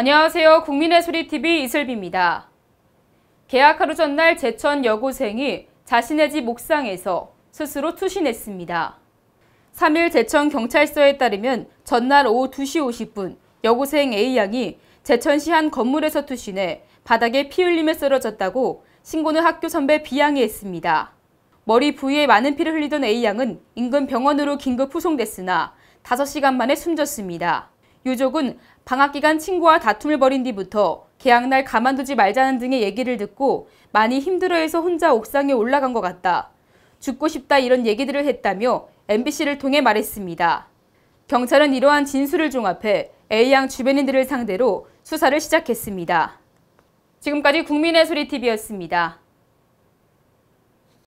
안녕하세요. 국민의 소리TV 이슬비입니다. 계약 하루 전날 제천 여고생이 자신의 집 옥상에서 스스로 투신했습니다. 3일 제천 경찰서에 따르면 전날 오후 2시 50분 여고생 A양이 제천시 한 건물에서 투신해 바닥에 피 흘리며 쓰러졌다고 신고는 학교 선배 B양이 했습니다. 머리 부위에 많은 피를 흘리던 A양은 인근 병원으로 긴급 후송됐으나 5시간 만에 숨졌습니다. 유족은 방학 기간 친구와 다툼을 벌인 뒤부터 개학날 가만두지 말자는 등의 얘기를 듣고 많이 힘들어해서 혼자 옥상에 올라간 것 같다. 죽고 싶다 이런 얘기들을 했다며 MBC를 통해 말했습니다. 경찰은 이러한 진술을 종합해 A양 주변인들을 상대로 수사를 시작했습니다. 지금까지 국민의 소리TV였습니다.